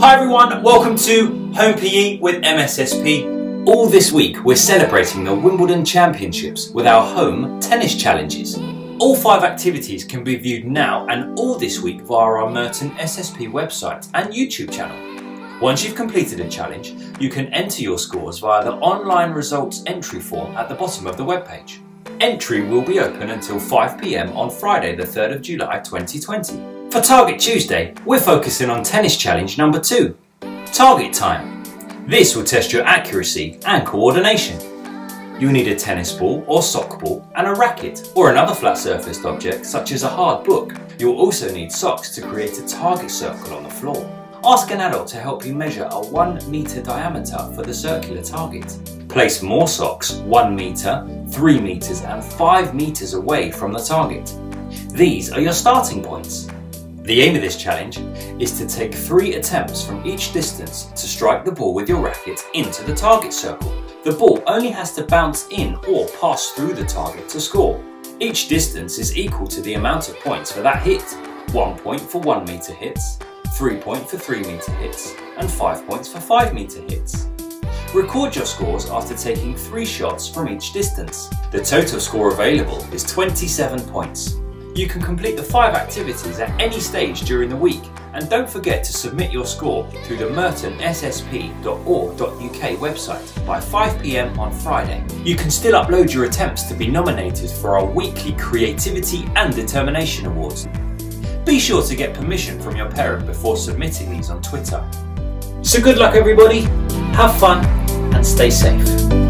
Hi everyone, welcome to Home PE with MSSP. All this week we're celebrating the Wimbledon Championships with our home tennis challenges. All five activities can be viewed now and all this week via our Merton SSP website and YouTube channel. Once you've completed a challenge, you can enter your scores via the online results entry form at the bottom of the webpage. Entry will be open until 5pm on Friday the 3rd of July 2020. For Target Tuesday, we're focusing on tennis challenge number 2, Target Time. This will test your accuracy and coordination. You'll need a tennis ball or sock ball and a racket or another flat surfaced object such as a hard book. You'll also need socks to create a target circle on the floor. Ask an adult to help you measure a 1 metre diameter for the circular target. Place more socks 1 metre, 3 metres and 5 metres away from the target. These are your starting points. The aim of this challenge is to take 3 attempts from each distance to strike the ball with your racket into the target circle. The ball only has to bounce in or pass through the target to score. Each distance is equal to the amount of points for that hit. 1 point for 1 metre hits, 3 point for 3 metre hits, and 5 points for 5 metre hits. Record your scores after taking 3 shots from each distance. The total score available is 27 points. You can complete the 5 activities at any stage during the week and don't forget to submit your score through the mertonssp.org.uk website by 5pm on Friday. You can still upload your attempts to be nominated for our weekly Creativity and Determination Awards. Be sure to get permission from your parent before submitting these on Twitter. So good luck everybody, have fun and stay safe.